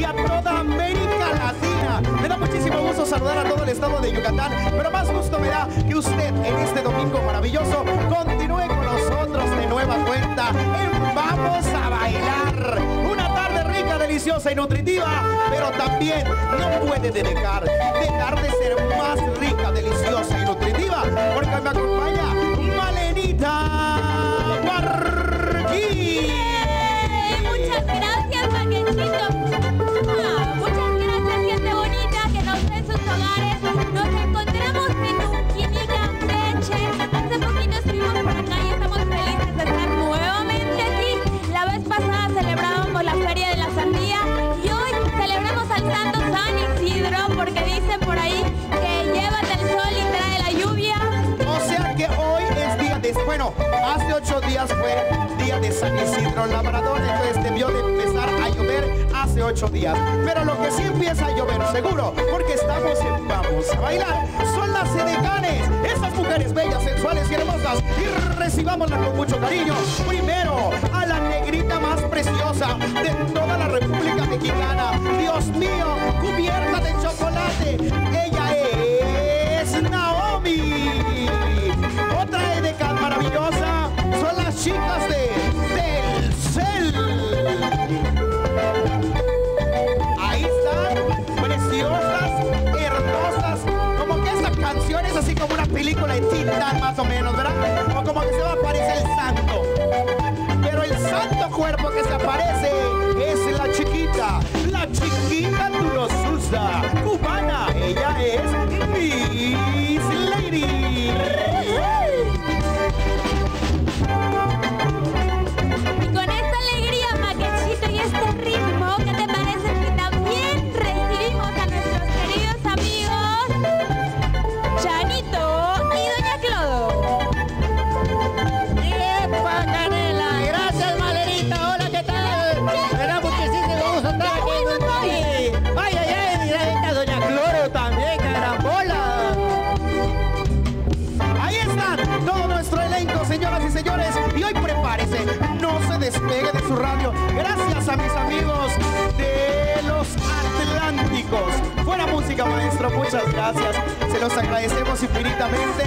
y a toda América Latina. Me da muchísimo gusto saludar a todo el estado de Yucatán, pero más gusto me da que usted en este domingo maravilloso continúe con nosotros de nueva cuenta en Vamos a Bailar. Una tarde rica, deliciosa y nutritiva, pero también no puede dejar, dejar de ser más rica, deliciosa y nutritiva, porque me acompaña Bueno, hace ocho días fue día de San Isidro Labrador, entonces debió de empezar a llover hace ocho días. Pero lo que sí empieza a llover, seguro, porque estamos en Vamos a Bailar, son las sedecanes, esas mujeres bellas, sensuales y hermosas. Y recibámoslas con mucho cariño. Primero, a la negrita más preciosa de toda la República chicas de Del Cel. Ahí están, preciosas, hermosas. Como que esta canción es así como una película de Tintán más o menos, ¿verdad? No se despegue de su radio. Gracias a mis amigos de los Atlánticos. Buena música, maestro. Muchas gracias. Se los agradecemos infinitamente.